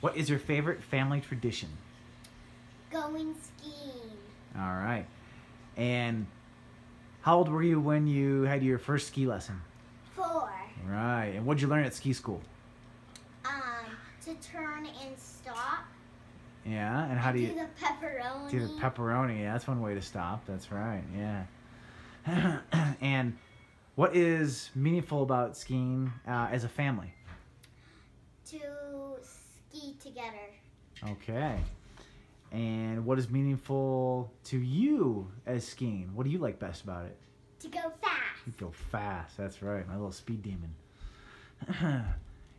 What is your favorite family tradition? Going skiing. All right. And how old were you when you had your first ski lesson? Four. Right. And what did you learn at ski school? Um, to turn and stop. Yeah. And how do you do the pepperoni? do the pepperoni? Yeah, that's one way to stop. That's right. Yeah. and what is meaningful about skiing uh, as a family? to together. Okay. And what is meaningful to you as skiing? What do you like best about it? To go fast. You go fast. That's right. My little speed demon.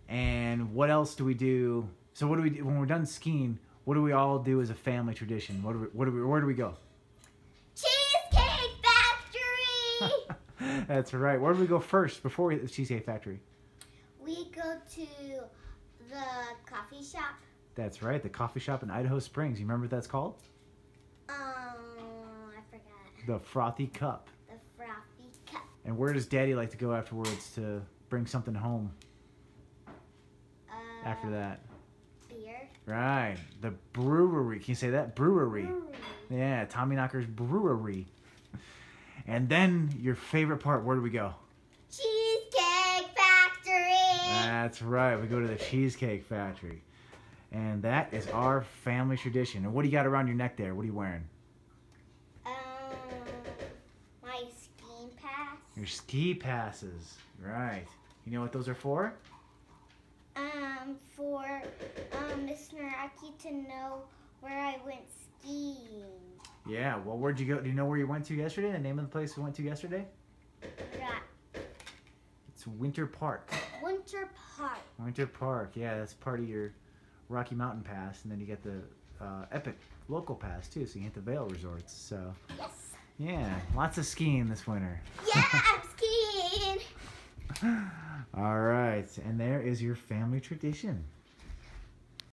and what else do we do? So what do we do when we're done skiing? What do we all do as a family tradition? What do we? What do we? Where do we go? Cheesecake Factory. That's right. Where do we go first before we hit the Cheesecake Factory? we go to the coffee shop. That's right. The coffee shop in Idaho Springs. You remember what that's called? Um, I forgot. The Frothy Cup. The frothy cup. And where does Daddy like to go afterwards to bring something home Uh, after that? Beer. Right. The brewery. Can you say that? Brewery. Brewery. Yeah, Tommyknockers Brewery. And then your favorite part, where do we go? That's right. We go to the Cheesecake Factory. And that is our family tradition. And what do you got around your neck there? What are you wearing? Um, my skiing pass. Your ski passes. Right. You know what those are for? Um, for um Miss Naraki to know where I went skiing. Yeah. Well, where'd you go? Do you know where you went to yesterday? The name of the place we went to yesterday? Right. It's Winter Park. Winter Park. Winter Park. Yeah, that's part of your Rocky Mountain Pass. And then you get the uh, Epic local pass, too. So you get the Vail Resorts. So, Yes. yeah, lots of skiing this winter. Yeah, I'm skiing. All right. And there is your family tradition.